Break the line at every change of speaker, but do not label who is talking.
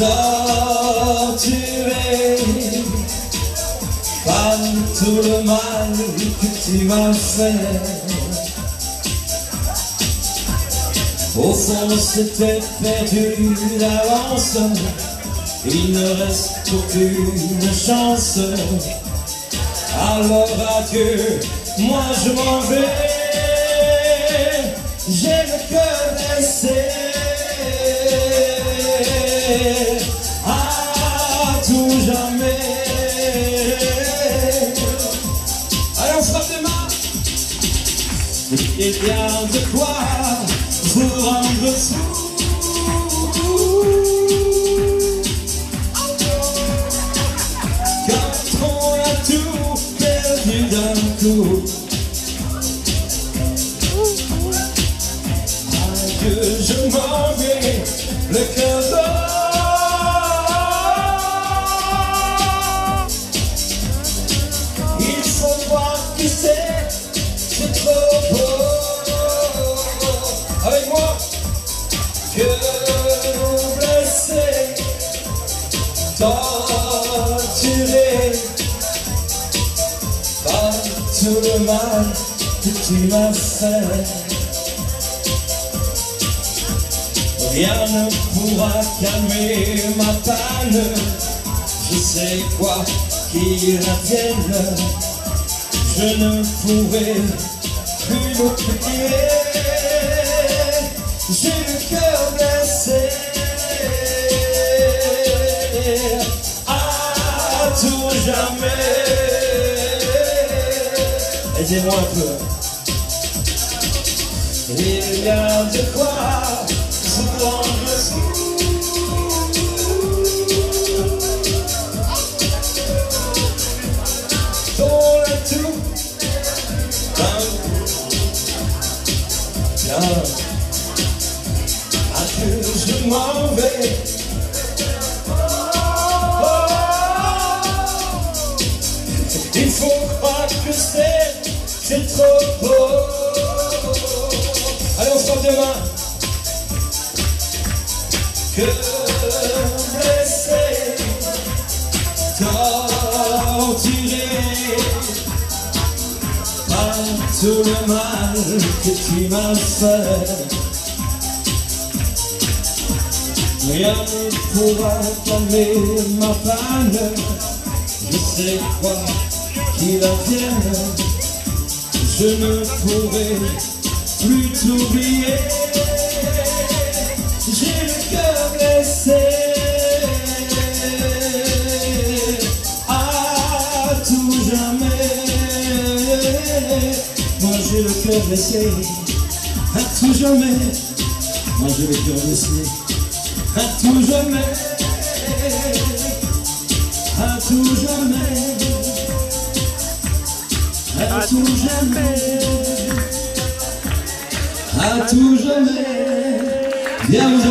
torturé par tout le mal que tu m'as fait. Au fond, c'était perdu d'avance, il ne reste aucune chance. Alors adieu, moi je m'en vais, j'ai le cœur blessé. Jamais. Allez, on frappe des mains. Et bien de quoi vous rendre fou? Torturé par tout le mal que tu m'as fait. Rien ne pourra calmer ma panne. Je sais quoi qu'il advienne. Je ne pourrai plus l'oublier. Tout jamais. Aidez-moi un peu. Il y a de quoi vous rendre fou. Dans le tout, un bien. Adieu, Que blessé, torturé par tout le mal que tu m'as fait. Rien ne pourra calmer ma panne. Je sais quoi qu'il advienne, je ne pourrai plus t'oublier. Cœur blessé. À tout jamais. Moi j'ai le cœur blessé. À tout jamais. À tout jamais. À tout jamais. À tout jamais. Viens vous